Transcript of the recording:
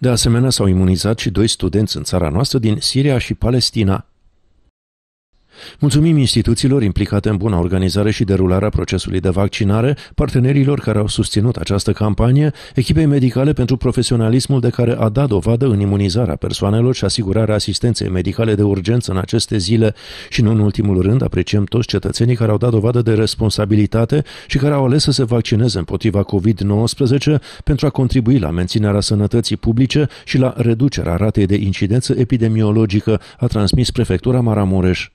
De asemenea, s-au imunizat și doi studenți în țara noastră din Siria și Palestina. Mulțumim instituțiilor implicate în buna organizare și derularea procesului de vaccinare, partenerilor care au susținut această campanie, echipei medicale pentru profesionalismul de care a dat dovadă în imunizarea persoanelor și asigurarea asistenței medicale de urgență în aceste zile și, nu în ultimul rând, apreciem toți cetățenii care au dat dovadă de responsabilitate și care au ales să se vaccineze împotriva COVID-19 pentru a contribui la menținerea sănătății publice și la reducerea ratei de incidență epidemiologică, a transmis prefectura Maramureș.